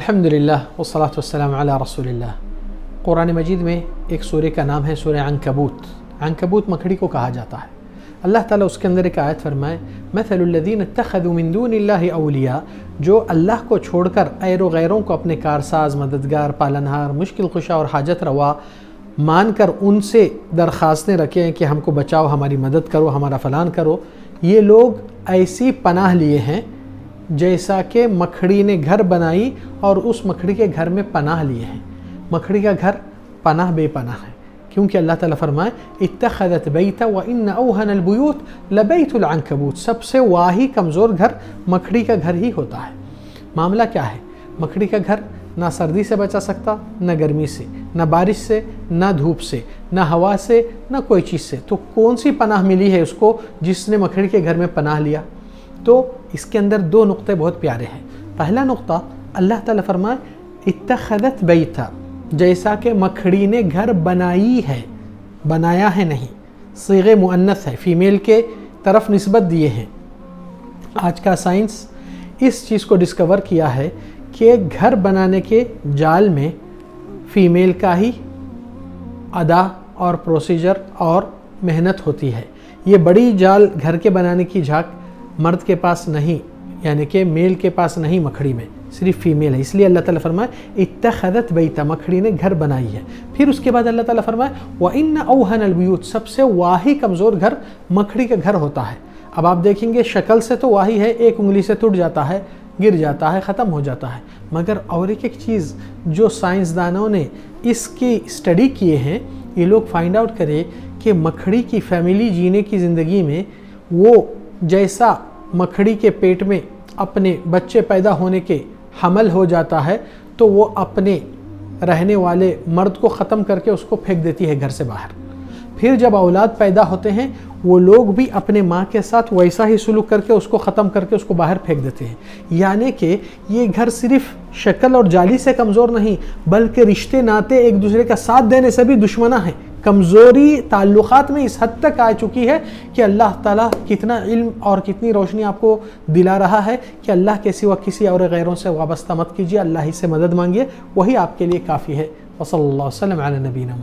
अल्हम्दुलिल्लाह वसलात वसलाम अला रसूलिल्लाह कुरान मजीद में एक सूर्य का नाम है सूर्य अंकबूत अंकबूत मकड़ी को कहा जाता है। अल्लाह ताला उसके अंदर एक आयत फरमाए मसलुल्लदीन तखदुमिंदून अलिया जो अल्लाह को छोड़कर ऐर गैरों को अपने कारसाज, मददगार, पालनहार मुश्किल खुशा और हाजत रवा मान कर उनसे दरख्वास्तें रखें कि हमको बचाओ, हमारी मदद करो, हमारा फ़लान करो। ये लोग ऐसी पनाह लिए हैं जैसा कि मखड़ी ने घर बनाई और उस मखड़ी के घर में पनाह लिए हैं। मखड़ी का घर पनाह बेपनाह है। क्योंकि अल्लाह ताला फरमाए, इत्तखदत बैता व इन अवहनबूत लबैतुलकबूत सबसे वाही कमज़ोर घर मखड़ी का घर ही होता है। मामला क्या है? मखड़ी का घर ना सर्दी से बचा सकता, ना गर्मी से, ना बारिश से, ना धूप से, ना हवा से, ना कोई चीज़ से। तो कौन सी पनाह मिली है उसको जिसने मखड़ी के घर में पनाह लिया? तो इसके अंदर दो नुक्ते बहुत प्यारे हैं। पहला नुक़ा अल्लाह ताला फरमाए, इत्तखदत बैता, जैसा कि मखड़ी ने घर बनाई है, बनाया है नहीं। सीग मुन्नस है, फीमेल के तरफ़ नस्बत दिए हैं। आज का साइंस इस चीज़ को डिस्कवर किया है कि घर बनाने के जाल में फ़ीमेल का ही अदा और प्रोसीजर और मेहनत होती है। ये बड़ी जाल घर के बनाने की झाक मर्द के पास नहीं, यानी कि मेल के पास नहीं मखड़ी में, सिर्फ़ फीमेल है। इसलिए अल्लाह ताला फरमाए, इत्तखदत बैता, मखड़ी ने घर बनाई है। फिर उसके बाद अल्लाह ताला फरमाए, व इन अवहन अलबयूत सबसे वाही कमज़ोर घर मखड़ी का घर होता है। अब आप देखेंगे, शक्ल से तो वाही है, एक उंगली से टूट जाता है, गिर जाता है, ख़त्म हो जाता है। मगर और एक एक चीज़ जो साइंसदानों ने इसकी स्टडी किए हैं, ये लोग फाइंड आउट करें कि मखड़ी की फैमिली जीने की ज़िंदगी में वो जैसा मखड़ी के पेट में अपने बच्चे पैदा होने के हमल हो जाता है तो वो अपने रहने वाले मर्द को ख़त्म करके उसको फेंक देती है घर से बाहर। फिर जब औलाद पैदा होते हैं, वो लोग भी अपने माँ के साथ वैसा ही सुलूक करके उसको ख़त्म करके उसको बाहर फेंक देते हैं। यानी कि ये घर सिर्फ़ शक्ल और जाली से कमज़ोर नहीं, बल्कि रिश्ते नाते एक दूसरे का साथ देने से भी दुश्मना है। कमज़ोरी ताल्लुक़ात में इस हद तक आ चुकी है कि अल्लाह ताला कितना इल्म और कितनी रोशनी आपको दिला रहा है कि अल्लाह के सिवा किसी और गैरों से वाबस्ता मत कीजिए, अल्लाह ही से मदद मांगिए, वही आपके लिए काफ़ी है। वसल वसलम नबीना